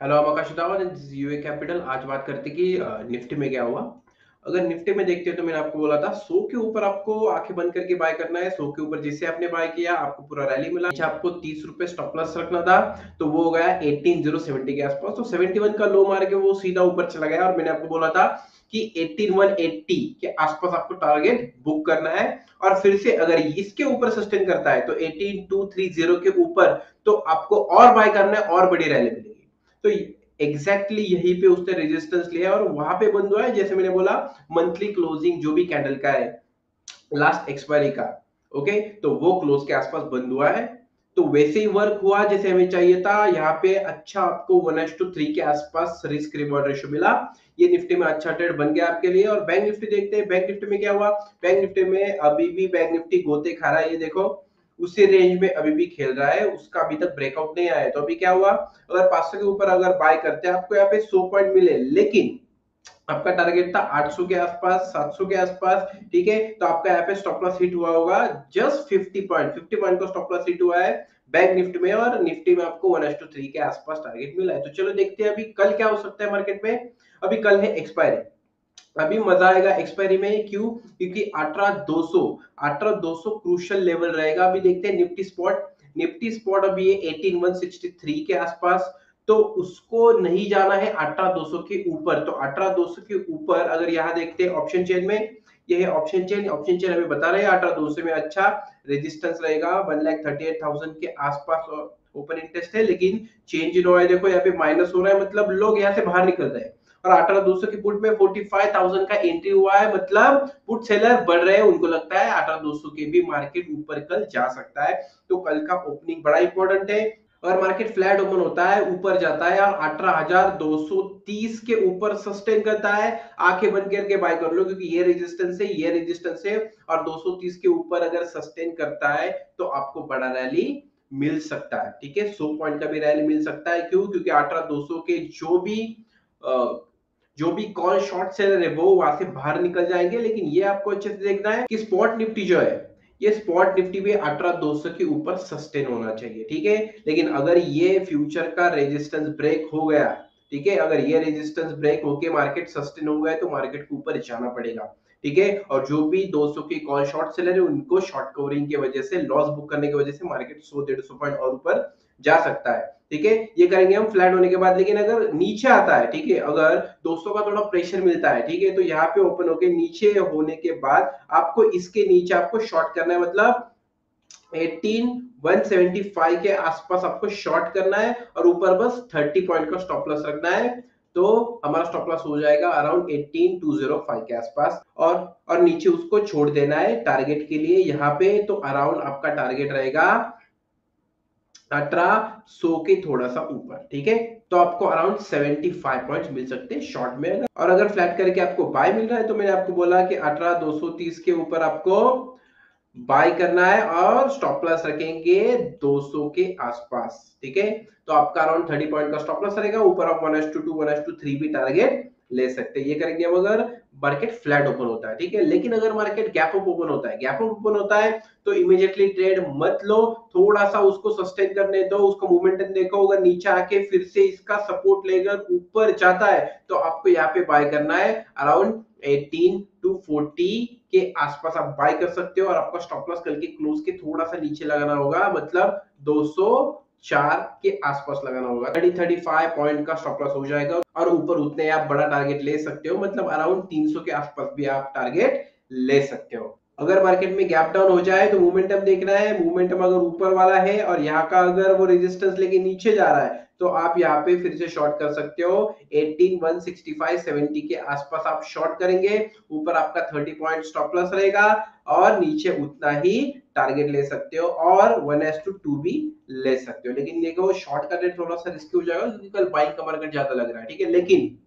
Hello आकाश UA capital आज बात करते कि निफ्टी में क्या हुआ। अगर निफ्टी में देखते हो तो मैंने आपको बोला था, सो के ऊपर आपको आँखें बंद करके बाय करना है। सो के ऊपर जिससे आपने बाय किया, आपको पूरा रैली मिला। आपको 30 रुपए स्टॉप लॉस रखना था तो वो हो गया 18070 के आसपास। तो 71 का लो मार के वो सीधा ऊपर चला गया और मैंने आपको बोला था कि 18180 के आसपास आपको टारगेट बुक करना है। और फिर से अगर इसके ऊपर सस्टेन करता है तो 18230 के ऊपर तो आपको और बाय करना है, और बड़ी रैली मिलेगी तो एग्जैक्टली exactly यहीं पे उसने रेजिस्टेंस लिया और वहाँ पे बंद हुआ है, जैसे मैंने बोला मंथली क्लोजिंग जो भी कैंडल का है लास्ट एक्सपायरी का ओके तो वो क्लोज के आसपास बंद हुआ है। तो वैसे ही वर्क हुआ जैसे हमें चाहिए था, यहाँ पे अच्छा आपको वन एच टू थ्री के आसपास रिस्क रिवॉर्ड रेशियो मिला। ये निफ्टी में अच्छा ट्रेड बन गया आपके लिए और बैंक निफ्टी देखते हैं। बैंक निफ्टी में क्या हुआ? बैंक निफ्टी में अभी भी बैंक निफ्टी गोते खा रहा है, ये देखो। उसी रेंज में अभी भी खेल रहा है, उसका अभी तक ब्रेकआउट नहीं आया तो अभी क्या हुआ? अगर 500 के ऊपर अगर बाय करते हैं, आपको यहाँ पे 100 पॉइंट मिले। लेकिन आपका टारगेट था 800 के आसपास 700 के आसपास, ठीक है? तो आपका यहाँ पे स्टॉप लॉस हिट हुआ होगा। जस्ट 50 पॉइंट 50 पॉइंट का स्टॉप लॉस हिट हुआ है बैंक निफ्टी में और निफ्टी में आपको वन टू थ्री के आसपास टारगेट मिला है। तो चलो देखते हैं अभी कल क्या हो सकता है मार्केट में। अभी कल है एक्सपायरी अभी मज़ा आएगा एक्सपायरी में क्यों? क्योंकि अठारह दो सौ अठारह दो सौ क्रूशल लेवल रहेगा। अभी देखते हैं निफ्टी स्पॉट निफ्टी स्पॉट अभी ये एटीन वन सिक्सटी थ्री के आसपास तो उसको नहीं जाना है अठारह दो सौ के ऊपर। तो अठारह दो सौ के ऊपर अगर यहाँ देखते हैं ऑप्शन चेन में यह ऑप्शन चेन ऑप्शन चेन हमें बता रहे हैं अठारह दो सौ में अच्छा रेजिस्टेंस रहेगा। One lakh thirty eight thousand के आसपास ओपन इंटरेस्ट है, लेकिन चेंज इन देखो यहाँ पे माइनस हो रहा है मतलब लोग यहाँ से बाहर निकल रहे हैं। और अठारह दो की पुट में फोर्टी फाइव थाउज़ेंड का एंट्री हुआ है। मतलब पुट सेलर बढ़ रहे हैं, उनको लगता है अठारह दो के भी मार्केट ऊपर कल जा सकता है। तो कल का ओपनिंग बड़ा इंपॉर्टेंट है। और मार्केट फ्लैट ओपन होता है, ऊपर जाता है और अठारह हज़ार दो सौ तीस के ऊपर सस्टेन करता है। आँखें बंद करके बाय कर लो, क्योंकि ये रेजिस्टेंस है, ये रेजिस्टेंस है। और 230 के ऊपर अगर सस्टेन करता है तो आपको बड़ा रैली मिल सकता है, ठीक है? 100 पॉइंट का भी रैली मिल सकता है। क्यों? क्योंकि अठारह दो के जो भी जो भी कॉल शॉर्ट सेलर है वो वहाँ से बाहर निकल जाएँगे। लेकिन ये आपको अच्छे से देखना है कि स्पॉट निफ्टी जो है, ये स्पॉट निफ्टी भी अठारह दो के ऊपर सस्टेन होना चाहिए, ठीक है? लेकिन अगर ये फ्यूचर का रेजिस्टेंस ब्रेक हो गया, ठीक है? अगर ये रेजिस्टेंस ब्रेक होके मार्केट सस्टेन हो गया तो मार्केट के ऊपर जाना पड़ेगा, ठीक है? और जो भी 200 की कॉल शॉर्ट सेलर है, उनको शॉर्ट कवरिंग की वजह से लॉस बुक करने की वजह से मार्केट 100 डेढ़ सौ पॉइंट और ऊपर जा सकता है। ठीक है? ये करेंगे हम फ्लैट होने के बाद, लेकिन अगर नीचे आता है, ठीक है? अगर दोस्तों का थोड़ा प्रेशर मिलता है, ठीक है? तो यहाँ पे ओपन होके नीचे होने के बाद आपको इसके नीचे आपको शॉर्ट करना है मतलब 18 175 के आसपास आपको शॉर्ट करना है और ऊपर बस 30 पॉइंट का स्टॉप लॉस रखना है। तो हमारा स्टॉप लॉस हो जाएगा अराउंड 18205 के आसपास और और नीचे उसको छोड़ देना है टारगेट के लिए यहाँ पे तो अराउंड आपका टारगेट रहेगा अठारह सो के थोड़ा सा ऊपर, ठीक है? तो आपको अराउंड 75 पॉइंट्स मिल सकते हैं शॉर्ट में और अगर फ्लैट करके आपको बाय मिल रहा है तो मैंने आपको बोला कि अठारह, दो सौ तीस के ऊपर आपको बाय करना है और स्टॉप लॉस रखेंगे 200 के आसपास, ठीक है? तो आपका अराउंड 30 पॉइंट का स्टॉप लॉस रहेगा, ऊपर आप 1s2 1s2 भी टारगेट ले सकते हैं। ये करेंगे अब अगर मार्केट फ्लैट ओपन होता है, ठीक है? लेकिन अगर मार्केट गैप अप ओपन होता है गैप अप ओपन होता है तो इमीडिएटली ट्रेड मत लो। थोड़ा सा उसको सस्टेन करने दो, उसका मोमेंटम देखो, अगर नीचे आके फिर से इसका सपोर्ट लेकर ऊपर जाता है तो आपको यहाँ पे बाय करना है अराउंड 18 टू 40 के आसपास आप बाय कर सकते हो और आपका स्टॉप लॉस कल के क्लोज के थोड़ा सा नीचे लगाना होगा मतलब 200 चार के आसपास लगाना होगा। थर्टी थर्टी फाइव पॉइंट का स्टॉप लॉस हो जाएगा और ऊपर उतने आप बड़ा टारगेट ले सकते हो मतलब अराउंड 300 के आसपास भी आप टारगेट ले सकते हो। अगर मार्केट में गैप डाउन हो जाए तो मोमेंटम देखना है मोमेंटम अगर ऊपर वाला है और यहाँ का अगर वो रेजिस्टेंस लेके नीचे जा रहा है तो आप यहाँ पे फिर से शॉर्ट कर सकते हो। 18 165 70 के आसपास आप शॉर्ट करेंगे, ऊपर आपका 30 पॉइंट स्टॉप लॉस रहेगा और नीचे उतना ही टारगेट ले सकते हो और वन एस टू टू भी ले सकते हो। लेकिन देखो शॉर्ट का रेट थोड़ा सा रिस्की हो जाएगा क्योंकि कल बाइंग का मार्केट ज़्यादा लग रहा है, ठीक है? लेकिन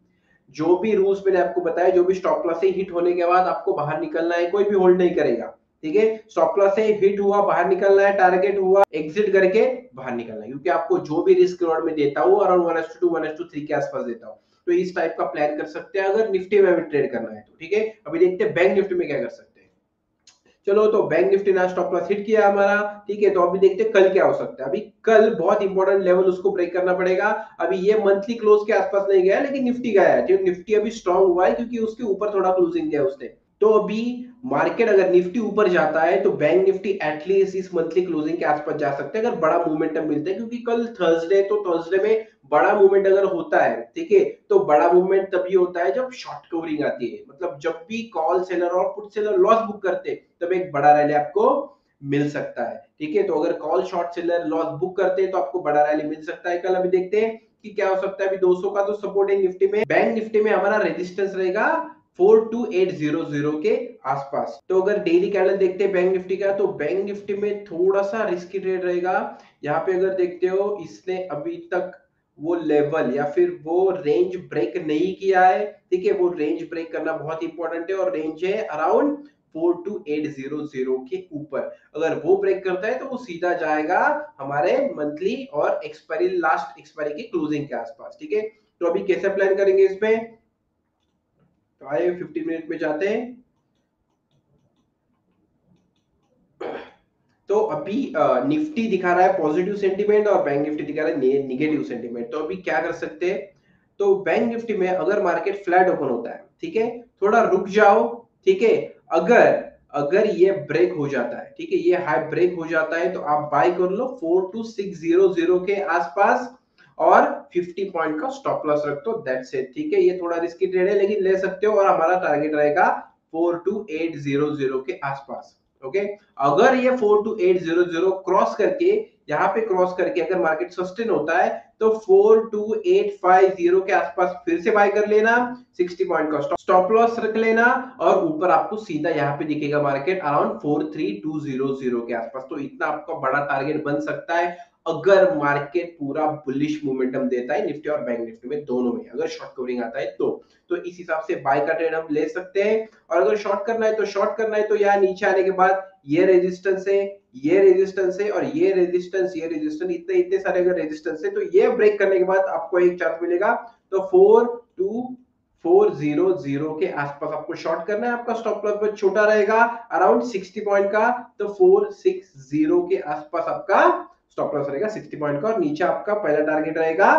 जो भी रूल्स मैंने आपको बताया जो भी स्टॉप लॉस से हिट होने के बाद आपको बाहर निकलना है, कोई भी होल्ड नहीं करेगा, ठीक है? स्टॉप लॉस से हिट हुआ, बाहर निकलना है टारगेट हुआ एग्जिट करके बाहर निकलना है, क्योंकि आपको जो भी रिस्क रिवॉर्ड में देता हूँ around one is to one is to three के आसपास देता हूँ। तो इस टाइप का प्लान कर सकते हैं अगर निफ्टी में ट्रेड करना है तो ठीक है? अभी देखते हैं बैंक निफ्टी में क्या कर सकते हैं। चलो तो बैंक निफ्टी ना स्टॉप लॉस हिट किया हमारा, ठीक है तो अभी देखते कल क्या हो सकता है। अभी कल बहुत इंपॉर्टेंट लेवल उसको ब्रेक करना पड़ेगा। अभी ये मंथली क्लोज के आसपास नहीं गया, लेकिन निफ्टी गया है। जो निफ्टी अभी स्ट्रॉन्ग हुआ है, क्योंकि उसके ऊपर थोड़ा क्लोजिंग दिया उसने। तो अभी मार्केट अगर निफ्टी ऊपर जाता है तो बैंक निफ्टी एटलीस्ट इस मंथली क्लोजिंग के आसपास जा सकते हैं, अगर बड़ा मूवमेंटम मिलता है, क्योंकि कल थर्सडे तो थर्सडे में बड़ा मूवमेंट अगर होता है, ठीक है तो बड़ा मूवमेंट तभी होता है जब शॉर्ट कवरिंग आती है। मतलब जब भी कॉल सेलर और पुट सेलर लॉस बुक करते तब एक बड़ा रैली आपको मिल सकता है, ठीक है तो अगर call short seller loss book करते हैं तो आपको बड़ा रैली मिल सकता है। कल अभी देखते हैं कि क्या हो सकता है, अभी 200 का तो सपोर्ट है निफ्टी में। बैंक निफ्टी में हमारा रेजिस्टेंस रहेगा 42800 के आसपास। तो अगर डेली कैंडल देखते हैं बैंक निफ्टी का तो बैंक निफ्टी में थोड़ा सा रिस्की ट्रेड रहेगा। यहाँ पे अगर देखते हो, इसने अभी तक वो लेवल या फिर वो रेंज ब्रेक नहीं किया है। ठीक है वो रेंज ब्रेक करना बहुत इंपॉर्टेंट है और रेंज है around four two eight zero zero के ऊपर। अगर वो ब्रेक करता है तो वो सीधा जाएगा हमारे मंथली और एक्सपायरी लास्ट एक्सपायरी की क्लोजिंग के आसपास, ठीक है? तो अभी कैसे प्लान करेंगे इसमें? तो आइए फिफ्टीन मिनट में जाते हैं। तो अभी निफ्टी दिखा रहा है पॉजिटिव सेंटीमेंट और बैंक निफ्टी दिखा रहा है निगेटिव सेंटीमेंट तो अभी क्या कर सकते हैं? तो बैंक निफ्टी में अगर मार्केट फ्लैट ओपन होता है, ठीक है? थोड़ा रुक जाओ, ठीक है? अगर अगर ये ब्रेक हो जाता है, ठीक है? ये हाई ब्रेक हो जाता है तो आप बाय कर लो four two six zero zero के आसपास। और 50 पॉइंट का स्टॉप लॉस रख दो दैट्स इट ठीक है? ये थोड़ा रिस्की ट्रेड है, लेकिन ले सकते हो और हमारा टारगेट रहेगा 42800 के आसपास ओके अगर ये 42800 क्रॉस करके, यहाँ पे क्रॉस करके अगर मार्केट सस्टेन होता है तो 42850 के आसपास फिर से बाय कर लेना 60 पॉइंट का स्टॉप लॉस रख लेना, और ऊपर आपको सीधा यहाँ पे दिखेगा मार्केट अराउंड 43200 के आसपास। तो इतना आपका बड़ा टारगेट बन सकता है अगर मार्केट पूरा बुलिश मोमेंटम देता है निफ्टी और बैंक निफ्टी में दोनों में, अगर शॉर्ट कवरिंग आता है तो। तो इस हिसाब से बाय का ट्रेड हम ले सकते हैं। और अगर शॉर्ट करना है तो शॉर्ट करना है तो यहाँ नीचे आने के बाद ये रेजिस्टेंस है, ये रेजिस्टेंस है और ये रेजिस्टेंस ये रेजिस्टेंस इतने इतने सारे अगर रेजिस्टेंस है तो ये ब्रेक करने के बाद आपको एक चांस मिलेगा। तो four two four zero zero के आसपास आपको शॉर्ट करना है, आपका स्टॉप लॉस बहुत छोटा रहेगा अराउंड सिक्सटी पॉइंट का तो फोर सिक्स ज़ीरो के आसपास आपका स्टॉप लॉस रहेगा 60 पॉइंट का, और नीचे आपका पहला टारगेट रहेगा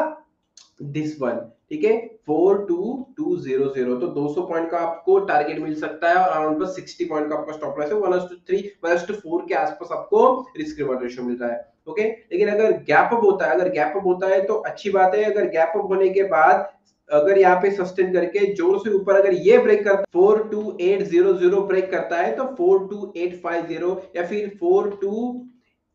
दिस वन ठीक है? Four two two zero zero तो 200 पॉइंट का आपको टारगेट मिल सकता है, और अराउंड पर 60 पॉइंट का आपका स्टॉप लॉस है one two three one two four के आसपास आपको रिस्क रिवॉर्ड रेशियो मिल रहा है ओके लेकिन अगर गैप अप होता है, अगर गैप अप होता है तो अच्छी बात है, अगर गैप अप होने के बाद अगर यहाँ पे सस्टेन करके ज़ोर से ऊपर अगर ये ब्रेक करता four two eight zero zero break करता है तो four two eight five zero या फिर four two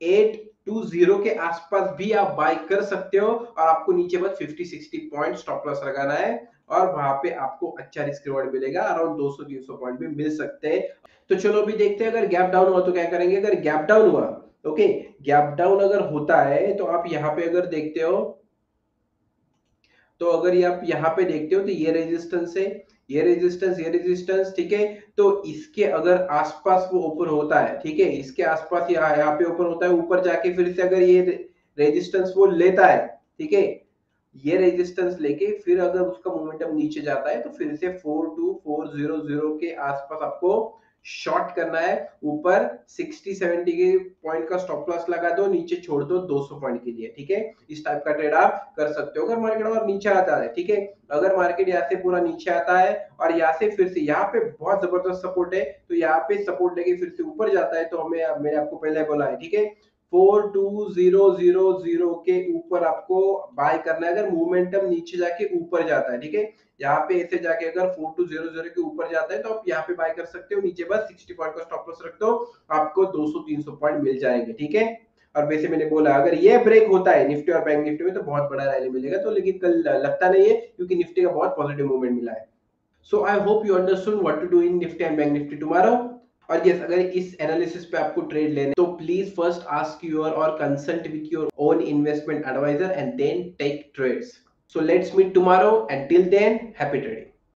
eight two zero के आसपास भी आप बाय कर सकते हो और आपको नीचे बस 50 60 पॉइंट स्टॉप लॉस लगाना है और वहाँ पे आपको अच्छा रिस्क रिवॉर्ड मिलेगा अराउंड 200 300 पॉइंट भी मिल सकते हैं। तो चलो अभी देखते हैं, अगर गैप डाउन हुआ तो क्या करेंगे? अगर गैप डाउन हुआ ओके गैप डाउन अगर होता है तो आप यहाँ पे अगर देखते हो तो अगर आप यहाँ पे देखते हो तो ये रेजिस्टेंस है। ये रेजिस्टेंस ये रेजिस्टेंस ठीक है? तो इसके अगर आसपास वो ओपन होता है, ठीक है? इसके आसपास यहाँ पे ओपन होता है, ऊपर जाके फिर से अगर ये रेजिस्टेंस वो लेता है, ठीक है? ये रेजिस्टेंस लेके फिर अगर उसका मोमेंटम नीचे जाता है तो फिर से four two four zero zero के आसपास आपको शॉर्ट करना है, ऊपर 60 70 के पॉइंट का स्टॉप लॉस लगा दो, नीचे छोड़ दो 200 पॉइंट के लिए, ठीक है? इस टाइप का ट्रेड आप कर सकते हो अगर मार्केट और नीचे आता है, ठीक है? अगर मार्केट यहाँ से पूरा नीचे आता है और यहाँ से फिर से, यहाँ पे बहुत ज़बरदस्त सपोर्ट है तो यहाँ पे सपोर्ट लेके फिर से ऊपर जाता है तो हमें मैंने आपको पहले बोला है, ठीक है? Four two zero zero zero के ऊपर आपको बाय करना है। अगर मोमेंटम नीचे जाके ऊपर जाता है, ठीक है? यहाँ पे ऐसे जाके अगर फोर टू ज़ीरो ज़ीरो के ऊपर जाता है तो आप यहाँ पे बाय कर सकते हो। नीचे बस सिक्सटी पॉइंट का स्टॉप लॉस रख दो आपको दो सौ तीन सौ पॉइंट मिल जाएँगे, ठीक है? और वैसे मैंने बोला, अगर ये ब्रेक होता है निफ्टी और बैंक निफ्टी में तो बहुत बड़ा रैली मिलेगा तो लेकिन कल लगता नहीं है, क्योंकि निफ्टी का बहुत पॉजिटिव मूवमेंट मिला है। So I hope you understood what to do in Nifty and Bank Nifty tomorrow और यस अगर इस एनालिसिस पे आपको ट्रेड लेने तो प्लीज़ फ़र्स्ट आस्क योर और consult with your own investment advisor and then take trades so let's meet tomorrow and till then happy trading